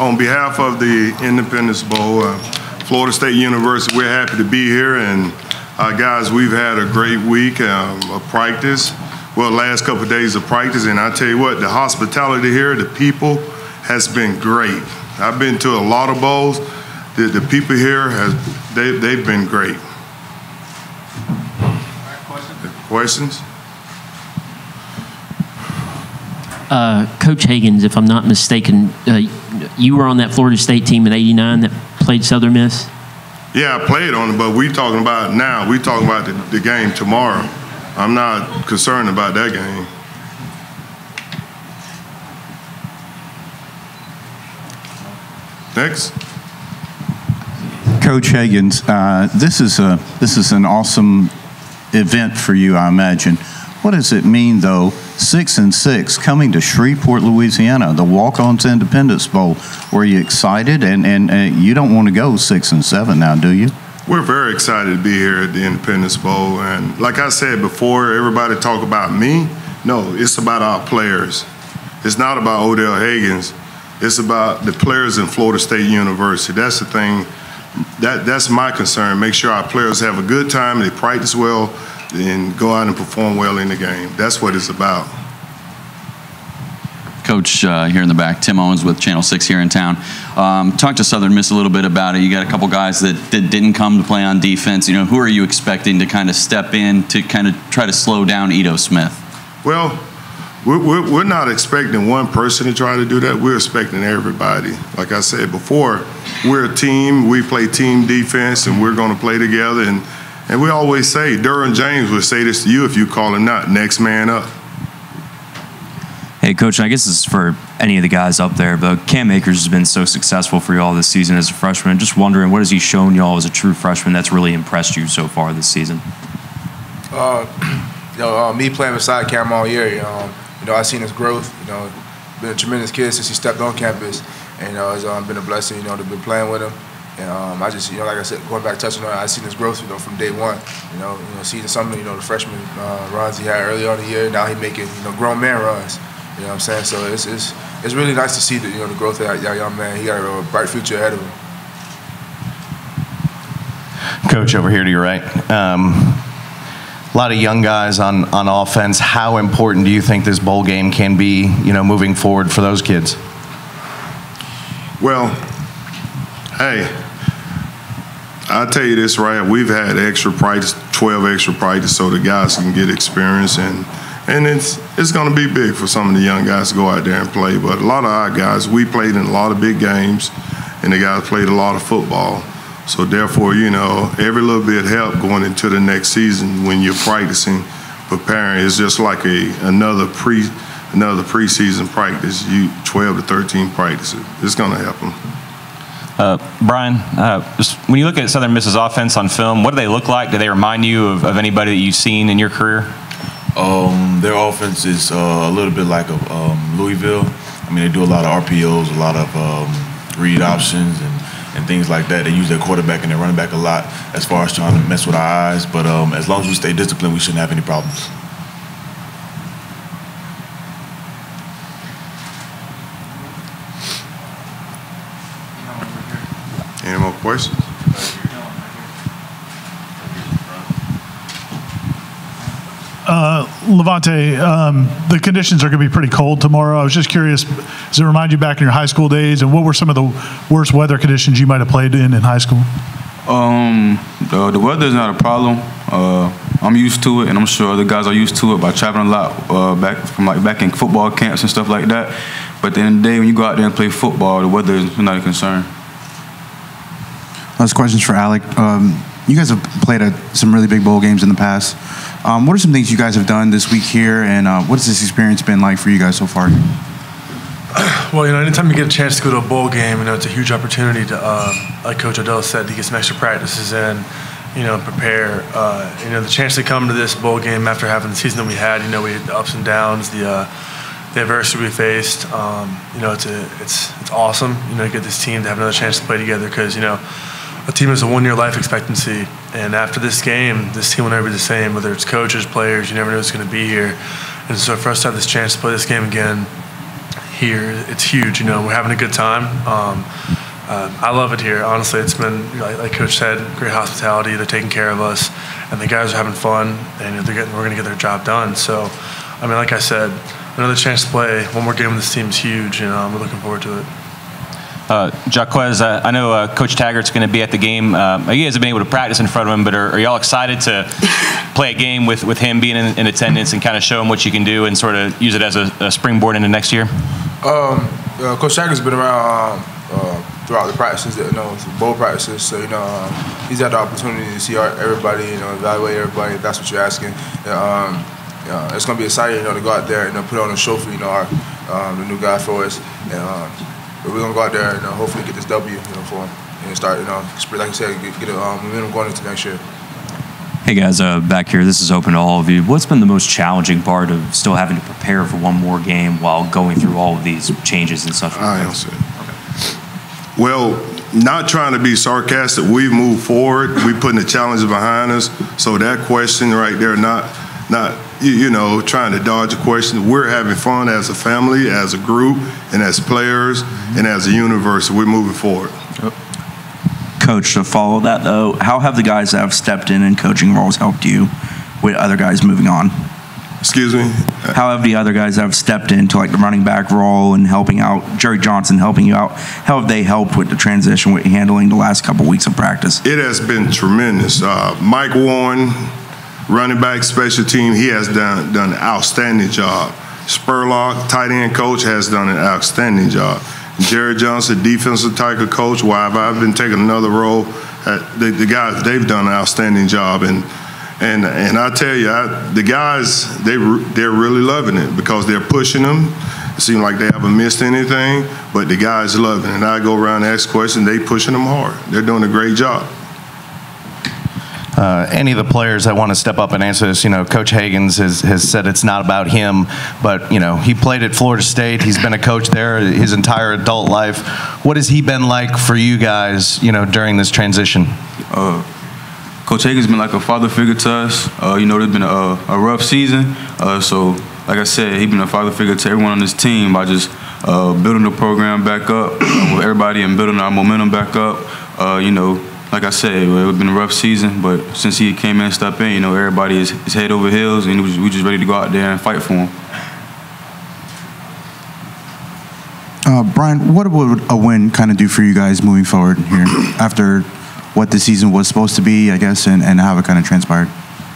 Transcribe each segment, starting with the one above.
on behalf of the Independence Bowl, uh, Florida State University, we're happy to be here. And uh, guys, we've had a great week um, of practice. Well, last couple of days of practice, and I tell you what, the hospitality here, the people, has been great. I've been to a lot of bowls. The, the people here has they they've been great. Questions? Uh, Coach Haggins, if I'm not mistaken, uh, you were on that Florida State team in '89 that played Southern Miss. Yeah, I played on it, but we're talking about now. We're talking about the, the game tomorrow. I'm not concerned about that game. Next. Coach Haggins, uh, this is a this is an awesome event for you, I imagine. What does it mean, though? Six and six coming to Shreveport, Louisiana, the Walk-Ons Independence Bowl. Were you excited? And and uh, you don't want to go six and seven now, do you? We're very excited to be here at the Independence Bowl, and like I said before, everybody talk about me. No, it's about our players. It's not about Odell Haggins. It's about the players in Florida State University. That's the thing. That that's my concern. Make sure our players have a good time, they practice well, and go out and perform well in the game. That's what it's about. Coach uh, here in the back, Tim Owens with Channel 6 here in town. Um, talk to Southern Miss a little bit about it. You got a couple guys that, that didn't come to play on defense. You know, who are you expecting to kind of step in to kind of try to slow down Ito Smith? Well, we're, we're, we're not expecting one person to try to do that. We're expecting everybody. Like I said before, we're a team. We play team defense, and we're going to play together. And, and we always say, Derwin James would say this to you if you call him not, next man up. Hey, Coach, I guess this is for any of the guys up there, but Cam Akers has been so successful for you all this season as a freshman. Just wondering, what has he shown y'all as a true freshman that's really impressed you so far this season? Uh, you know, uh, me playing beside Cam all year, um, you know, I've seen his growth. You know, been a tremendous kid since he stepped on campus, and you know, it's um, been a blessing. You know, to be playing with him. And um, I just, you know, like I said, going back touching on, it, I seen his growth, you know, from day one. You know, you know, seeing some of you know the freshman uh, runs he had early on in the year. Now he making you know grown man runs. You know what I'm saying? So it's it's, it's really nice to see the you know the growth of that young man. He got a bright future ahead of him. Coach, over here to your right. Um, a lot of young guys on, on offense. How important do you think this bowl game can be, you know, moving forward for those kids? Well, hey, I'll tell you this right. We've had extra practice, 12 extra practice, so the guys can get experience, and and it's it's going to be big for some of the young guys to go out there and play. But a lot of our guys, we played in a lot of big games, and the guys played a lot of football. So therefore, you know, every little bit help going into the next season when you're practicing, preparing. It's just like a another pre another preseason practice. You 12 to 13 practices. It's going to help them. Uh, Brian, uh, when you look at Southern Miss's offense on film, what do they look like? Do they remind you of, of anybody that you've seen in your career? Um, their offense is uh, a little bit like a, um, Louisville. I mean, they do a lot of RPOs, a lot of um, read options, and, and things like that. They use their quarterback and their running back a lot as far as trying to mess with our eyes. But um, as long as we stay disciplined, we shouldn't have any problems. Any more questions? Uh, Levonta, um, the conditions are going to be pretty cold tomorrow. I was just curious, does it remind you back in your high school days, and what were some of the worst weather conditions you might have played in in high school? Um, the, the weather is not a problem. Uh, I'm used to it, and I'm sure other guys are used to it by traveling a lot uh, back from like back in football camps and stuff like that. But at the end of the day, when you go out there and play football, the weather is not a concern. Last questions for Alec. Um, you guys have played a, some really big bowl games in the past. Um, what are some things you guys have done this week here, and uh, what has this experience been like for you guys so far? Well, you know, anytime you get a chance to go to a bowl game, you know, it's a huge opportunity to, um, like Coach Odell said, to get some extra practices in, you know, prepare. Uh, you know, the chance to come to this bowl game after having the season that we had, you know, we had the ups and downs, the uh, the adversity we faced. Um, you know, it's a, it's it's awesome. You know, to get this team to have another chance to play together because you know, a team has a one year life expectancy, and after this game, this team will never be the same. Whether it's coaches, players, you never know who's going to be here. And so for us to have this chance to play this game again here, it's huge. You know, we're having a good time. Um, uh, I love it here. Honestly, it's been like, like Coach said, great hospitality. They're taking care of us, and the guys are having fun, and they're getting, we're going to get their job done. So, I mean, like I said, another chance to play one more game with this team is huge, and um, we're looking forward to it. Uh, Jaquez, uh, I know uh, Coach Taggart's going to be at the game. Uh, you guys have been able to practice in front of him, but are, are y'all excited to play a game with, with him being in, in, attendance and kind of show him what you can do and sort of use it as a, a springboard into next year? Um, uh, Coach Taggart's been around um, uh, throughout the practices, you know, bowl practices. So you know, um, he's had the opportunity to see our, everybody, you know, evaluate everybody. If that's what you're asking. Um, it's going to be exciting, you know, to go out there and you know, put on a show for you know our um, the new guy for us. And, um, but we're gonna go out there and you know, hopefully get this W, you know, for him and start, you know, like I said, get, get a um, momentum going into next year. Hey guys, uh, back here. This is open to all of you. What's been the most challenging part of still having to prepare for one more game while going through all of these changes and such? I answer. Okay. Well, not trying to be sarcastic, we've moved forward. We're putting the challenges behind us. So that question right there, not not you, you, know trying to dodge a question. We're having fun as a family, as a group, and as players, and as a universe. We're moving forward. Coach, to follow that though, how have the guys that have stepped in in coaching roles helped you with other guys moving on? Excuse me. How have the other guys that have stepped into like the running back role and helping out, Jerry Johnson helping you out, how have they helped with the transition with handling the last couple weeks of practice? It has been tremendous. Uh, Mike Warren, running back special team, he has done done an outstanding job. Spurlock, tight end coach, has done an outstanding job. Jerry Johnson, defensive tackle coach, why I've been taking another role. Uh, the, the, guys, they've done an outstanding job. And and and I tell you, I, the guys, they they're really loving it because they're pushing them. It seems like they haven't missed anything, but the guys loving it. And I go around and ask questions, they pushing them hard. They're doing a great job uh, any of the players that want to step up and answer this, you know, Coach Haggins has, has said it's not about him, but, you know, he played at Florida State. He's been a coach there his entire adult life. What has he been like for you guys, you know, during this transition? Uh, Coach Haggins been like a father figure to us. Uh, you know, there's been a, a rough season. Uh, so, like I said, he's been a father figure to everyone on this team by just uh, building the program back up with everybody and building our momentum back up. You know, like I said, it's been a rough season, but since he came in and stepped in, you know, everybody is, is head over heels, and we just, just ready to go out there and fight for him. Uh, Brian, what would a win kind of do for you guys moving forward here after what the season was supposed to be, I guess, and, and how it kind of transpired?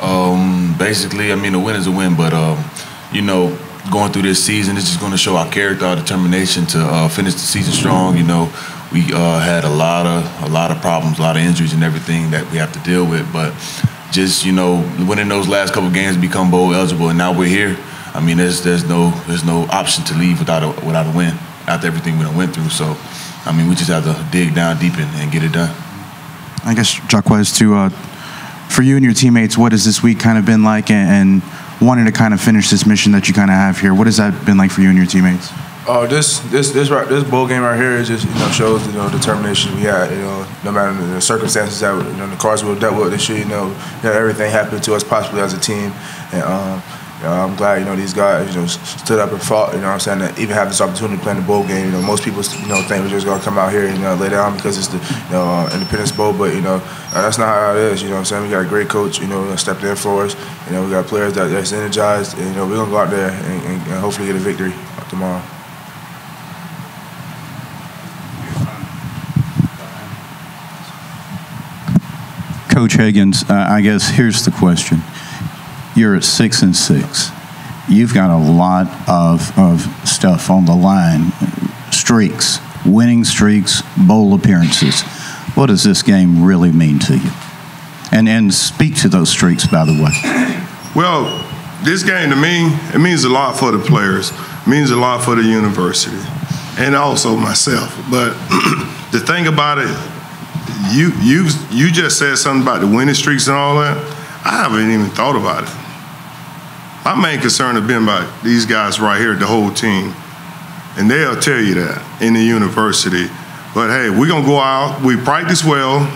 Um, basically, I mean, a win is a win, but, um, you know, going through this season, it's just going to show our character, our determination to uh, finish the season strong. You know, we uh, had a lot of a lot of problems, a lot of injuries, and everything that we have to deal with. But just you know, winning those last couple games, become bowl eligible, and now we're here. I mean, there's there's no there's no option to leave without a without a win after everything we done went through. So, I mean, we just have to dig down deep and, and get it done. I guess Jaquez to uh, for you and your teammates, what has this week kind of been like, and, and wanting to kind of finish this mission that you kind of have here? What has that been like for you and your teammates? Oh, this this this right this bowl game right here just you know shows you know determination we had you know no matter the circumstances that you know the cards we dealt with this year you know, know everything happened to us possibly as a team and um, you know, I'm glad you know these guys you know stood up and fought you know I'm saying to even have this opportunity to play in the bowl game you know most people you know think we're just gonna come out here you know lay down because it's the you know uh, Independence Bowl but you know uh, that's not how it is you know I'm saying we got a great coach you know stepped in for us you know we got players that, that's energized and you know we're gonna go out there and, and, and hopefully get a victory tomorrow. Coach Higgins, uh, I guess here's the question. You're at six and six. You've got a lot of, of stuff on the line streaks, winning streaks, bowl appearances. What does this game really mean to you? And, and speak to those streaks, by the way. Well, this game to me, it means a lot for the players, it means a lot for the university, and also myself. But the thing about it, you you you just said something about the winning streaks and all that. I haven't even thought about it. My main concern has been about these guys right here, the whole team, and they'll tell you that in the university. But hey, we're gonna go out. We practice well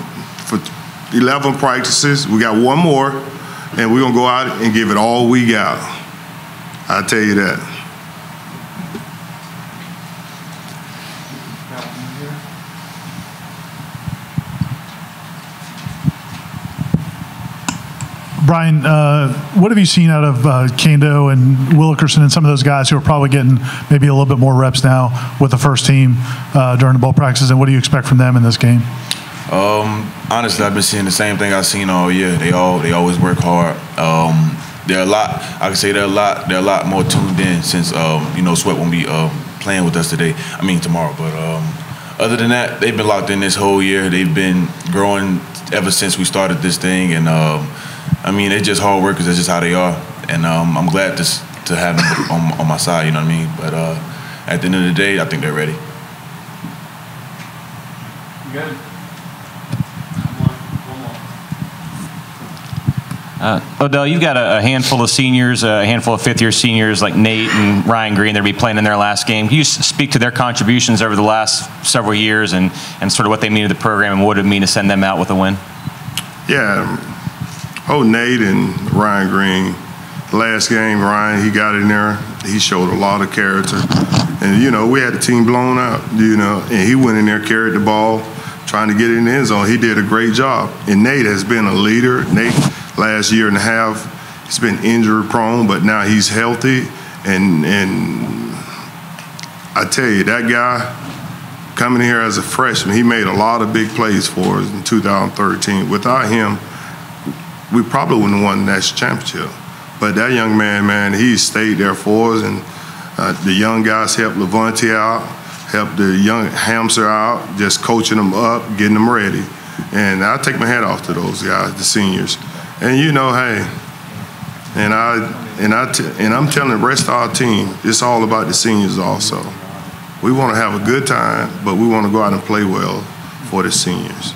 for 11 practices. We got one more, and we're gonna go out and give it all we got. I tell you that. Brian, uh, what have you seen out of uh, Kaindoh and Wilkerson and some of those guys who are probably getting maybe a little bit more reps now with the first team uh, during the bowl practices, and what do you expect from them in this game? Um, honestly, I've been seeing the same thing I've seen all year. They all they always work hard. Um, they're a lot. I can say they're a lot. They're a lot more tuned in since um, you know Sweat won't be um, playing with us today. I mean tomorrow. But um, other than that, they've been locked in this whole year. They've been growing ever since we started this thing, and um, I mean they're just hard workers. That's just how they are. And um, I'm glad to to have them on, on my side. You know what I mean? But uh, at the end of the day, I think they're ready. Good. Uh, Odell, you've got a, a handful of seniors, a handful of fifth-year seniors like Nate and Ryan Green. They'll be playing in their last game. Can you speak to their contributions over the last several years and, and sort of what they mean to the program and what it would mean to send them out with a win? Yeah. Oh, Nate and Ryan Green. Last game, Ryan, he got in there. He showed a lot of character. And, you know, we had the team blown out, you know, and he went in there, carried the ball, trying to get in the end zone. He did a great job. And Nate has been a leader. Nate, last year and a half, he's been injury prone, but now he's healthy. And, and I tell you, that guy, coming here as a freshman, he made a lot of big plays for us in 2013. Without him, we probably wouldn't have won the national championship. But that young man, man, he stayed there for us, and uh, the young guys helped Levonta out, helped the young Hamsah out, just coaching them up, getting them ready. And I take my hat off to those guys, the seniors. And you know, hey, and I and I t- and I'm telling the rest of our team, it's all about the seniors also. We want to have a good time, but we want to go out and play well for the seniors.